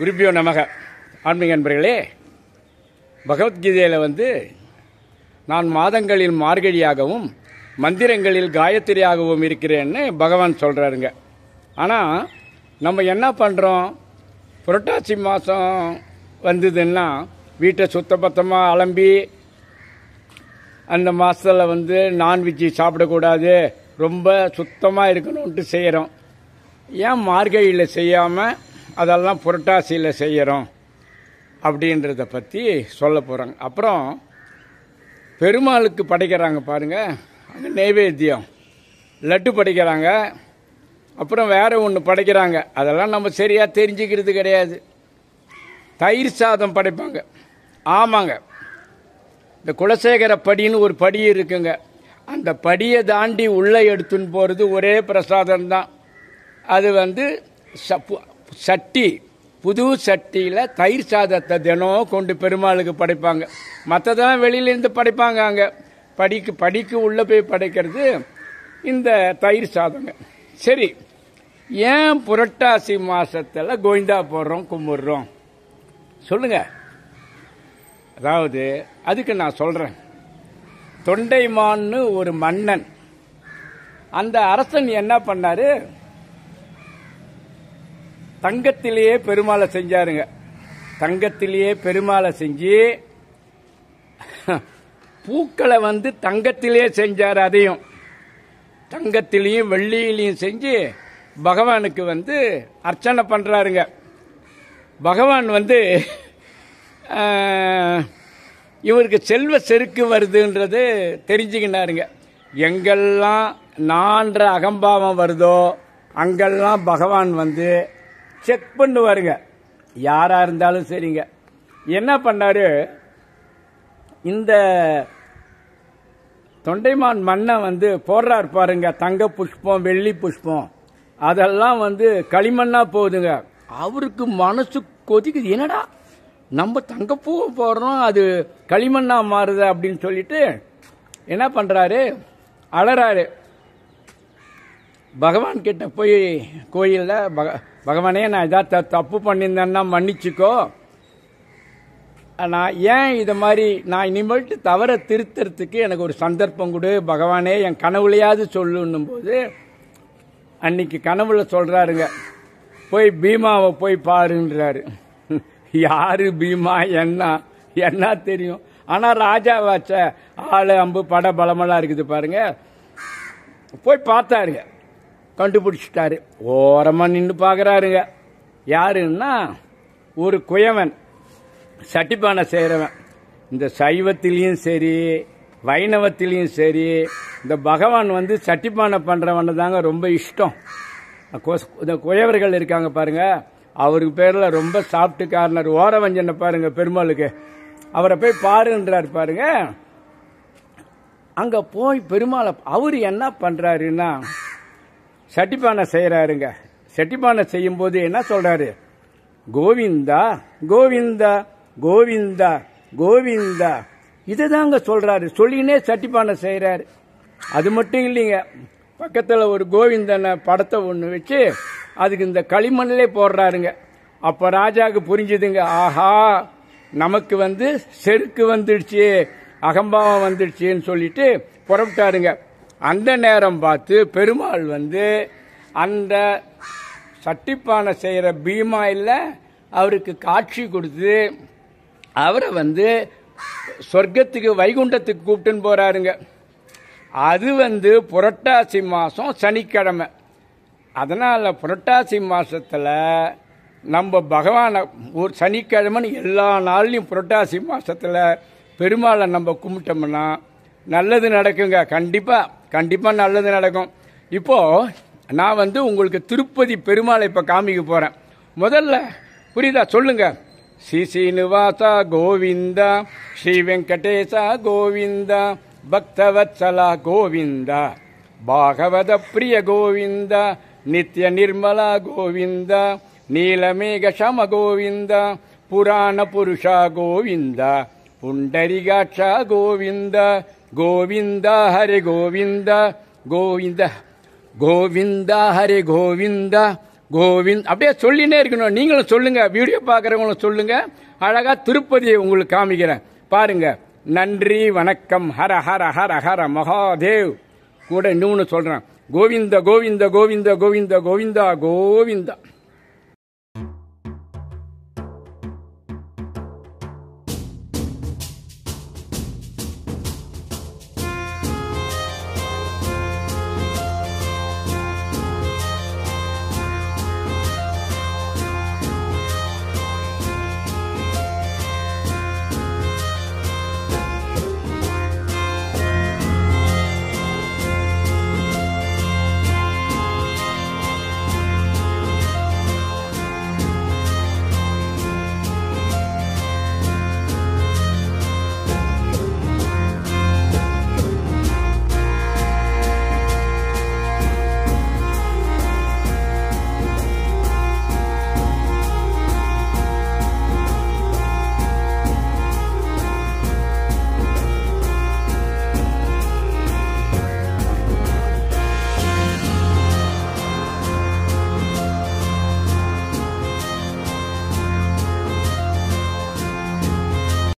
குருபியோ நமக. ஆன்மீக நண்பர்களே பகவத்கீதையில் வந்து நான் மாதங்களில் மார்கழியாகவும் மந்திரங்களில் காயத்ரியாகவும் இருக்கிறேன்னு பகவான் சொல்கிறாருங்க ஆனால் நம்ம என்ன பண்ணுறோம் புரட்டாசி மாதம் வந்ததுன்னா வீட்டை சுத்தபத்தமாக அலம்பி அந்த மாதத்தில் வந்து நான்வெஜ்ஜு சாப்பிடக்கூடாது ரொம்ப சுத்தமாக இருக்கணும்ன்ட்டு செய்கிறோம் ஏன் மார்கழியில் செய்யாமல் அதெல்லாம் புரட்டாசியில் செய்கிறோம் அப்படின்றத பற்றி சொல்ல போகிறாங்க அப்புறம் பெருமாளுக்கு படைக்கிறாங்க பாருங்கள் அந்த நெய்வேத்தியம் லட்டு படைக்கிறாங்க. அப்புறம் வேறு ஒன்று படைக்கிறாங்க. அதெல்லாம் நம்ம சரியாக தெரிஞ்சுக்கிறது கிடையாது. தயிர் சாதம் படைப்பாங்க. ஆமாங்க. இந்த குலசேகர படின்னு ஒரு படி இருக்குங்க. அந்த படியை தாண்டி உள்ளே எடுத்துன்னு போகிறது ஒரே பிரசாதம் தான் அது வந்து சப்பு சட்டி புது சட்டியில் தயிர் சாதத்தை தினம் கொண்டு பெருமாளுக்கு படைப்பாங்க. மற்றதெல்லாம் வெளியிலேருந்து படைப்பாங்க அங்கே. படிக்கு படிக்கு உள்ளே போய் படைக்கிறது இந்த தயிர் சாதங்க. சரி ஏன் புரட்டாசி மாசத்துல கோவிந்தா போடுறோம் கும்பிடுறோம்? சொல்லுங்க. அதாவது அதுக்கு நான் சொல்றேன். தொண்டைமான்னு ஒரு மன்னன் அந்த அரசன் என்ன பண்ணாரு? தங்கத்திலேயே பெருமாளை செஞ்சாருங்க. தங்கத்திலேயே பெருமாளை செஞ்சு பூக்களை வந்து தங்கத்திலேயே செஞ்சார் அதையும். தங்கத்திலையும் வெள்ளியிலையும் செஞ்சு பகவானுக்கு வந்து அர்ச்சனை பண்றாருங்க. பகவான் வந்து இவருக்கு செல்வ செருக்கு வருதுன்றது தெரிஞ்சுக்கினாருங்க. எங்கெல்லாம் நான்ற அகம்பாவம் வருதோ அங்கெல்லாம் பகவான் வந்து செக் பண்ணுவாருங்க. யாரா இருந்தாலும் சரிங்க. என்ன பண்ணாரு? இந்த தொண்டைமான் மண்ணை வந்து போடுறார் பாருங்க. தங்க புஷ்பம் வெள்ளி புஷ்பம். அதெல்லாம் வந்து களிமண்ணா போகுதுங்க. அவருக்கு மனசு கொதிக்குது. என்னடா? நம்ம தங்கப்பூவை போடுறோம் அது களிமண்ணா மாறுது அப்படின்னு சொல்லிட்டு என்ன பண்றாரு? அலறாரு. பகவான் கிட்ட போய் கோயிலில் பக பகவானே நான் ஏதாவது த- தப்பு பண்ணியிருந்தேன்னா மன்னிச்சுக்கோ. நான் ஏன் இதை மாதிரி நான் இனிமேல்ட்டு தவற திருத்தறதுக்கு எனக்கு ஒரு சந்தர்ப்பம் கொடு பகவானே என் கனவுலையாவது சொல்லுன்னும் போது அன்னைக்கு கனவுல சொல்றாருங்க போய் பீமாவை போய் பாருன்றாரு. யாரு பீமா என்ன என்ன தெரியும். ஆனால் ராஜா வச்ச ஆள் அம்பு பட பலமெல்லாம் இருக்குது பாருங்க. போய் பார்த்தாருங்க. கண்டுபிடிச்சிட்டாரு. ஓரமாக நின்று பார்க்கறாருங்க யாருன்னா ஒரு குயவன் சட்டிப்பானை செய்கிறவன் இந்த சைவத்திலையும் சரி வைணவத்திலையும் சரி இந்த பகவான் வந்து சட்டிப்பானை பண்ணுறவனை தாங்க ரொம்ப இஷ்டம். கொஸ்- இந்த குயவர்கள் இருக்காங்க பாருங்க அவருக்கு பேரில் ரொம்ப சாப்பிட்டுக்காரனர். ஓரவஞ்சனை பாருங்க பெருமாளுக்கு. அவரை போய் பாருன்றார் பாருங்க. அங்கே போய் பெருமாளை அவர் என்ன பண்ணுறாருன்னா சட்டிப்பானை செய்யறாருங்க. சட்டிப்பானை செய்யும்போது என்ன சொல்றாரு? கோவிந்தா கோவிந்தா கோவிந்தா கோவிந்தா. இதுதாங்க சொல்றாரு. சொல்லினே சட்டிப்பானை செய்யறாரு. அது மட்டும் இல்லைங்க. பக்கத்தில் ஒரு கோவிந்தனை படத்தை ஒன்று வச்சு அதுக்கு இந்த களிமண்ணிலே போடுறாருங்க. அப்போ ராஜாவுக்கு புரிஞ்சுதுங்க. ஆஹா நமக்கு வந்து செருக்கு வந்துடுச்சு அகம்பாவம் வந்துடுச்சுன்னு சொல்லிட்டு புறப்பட்டாருங்க. அந்த நேரம் பார்த்து பெருமாள் வந்து அந்த சட்டிப்பானை செய்கிற பீமா இல்லை அவருக்கு காட்சி கொடுத்து அவரை வந்து சொர்க்கத்துக்கு வைகுண்டத்துக்கு கூப்பிட்டுன்னு போகிறாருங்க அது வந்து புரட்டாசி மாதம் சனிக்கிழமை. அதனால் புரட்டாசி மாதத்தில் நம்ம பகவானை ஒரு சனிக்கிழமைன்னு எல்லா நாள்லையும் புரட்டாசி மாதத்தில் பெருமாளை நம்ம கும்பிட்டோம்னா நல்லது நடக்குங்க கண்டிப்பாக கண்டிப்பாக நல்லது நடக்கும். இப்போது நான் வந்து உங்களுக்கு திருப்பதி பெருமாளை இப்போ காமிக்க போகிறேன் முதல்ல புரியுதா? சொல்லுங்க. ஸ்ரீ சீனிவாசா கோவிந்தா ஸ்ரீ வெங்கடேசா கோவிந்தா பக்தவத்சலா கோவிந்தா பாகவத பிரிய கோவிந்தா நித்ய நிர்மலா கோவிந்தா நீலமேக சம கோவிந்தா புராண புருஷா கோவிந்தா புண்டரிகாட்சா கோவிந்தா கோவிந்த ஹரி கோவிந்த கோவிந்த கோவிந்த ஹரி கோவிந்த கோவிந்த் அப்படியே சொல்லினே இருக்கணும். நீங்களும் சொல்லுங்க. வீடியோ பார்க்குறவங்களும் சொல்லுங்க. அழகா திருப்பதியை உங்களுக்கு காமிக்கிறேன். பாருங்க. நன்றி வணக்கம். ஹர ஹர ஹர ஹர மகாதேவ். கூட இன்னொன்று சொல்றேன். கோவிந்த கோவிந்த கோவிந்த கோவிந்த கோவிந்தா கோவிந்தா.